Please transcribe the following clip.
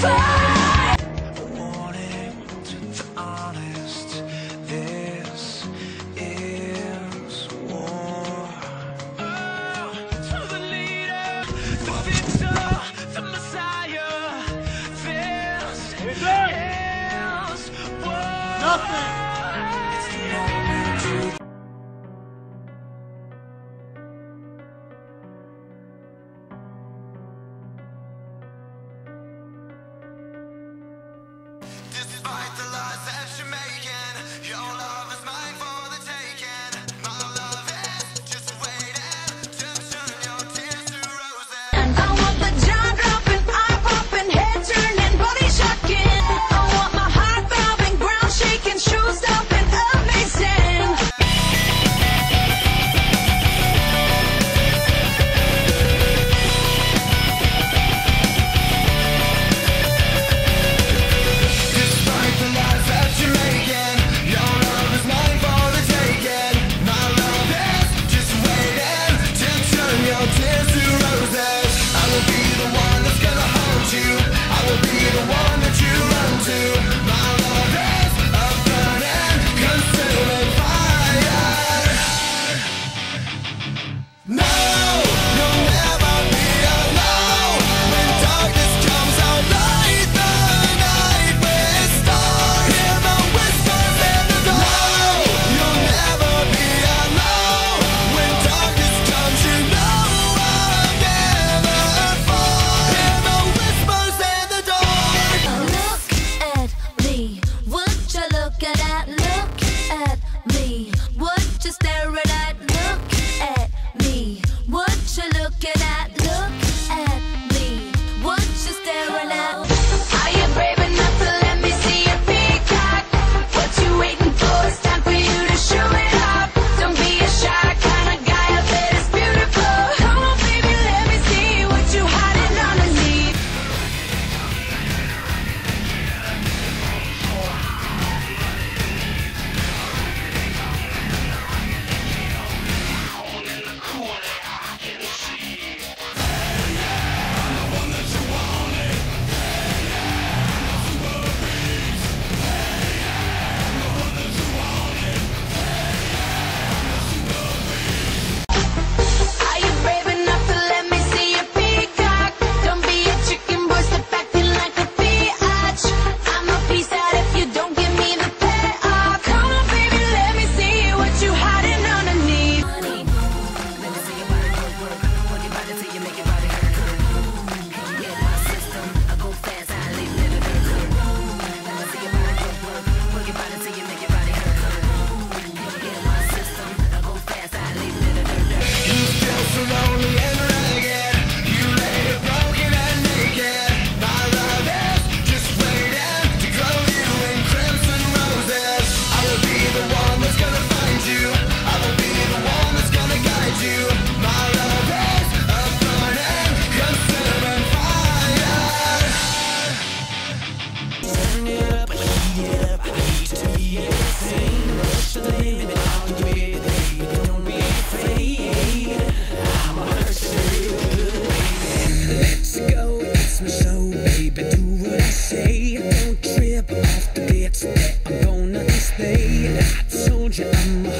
fight, gonna. I told you I'ma hold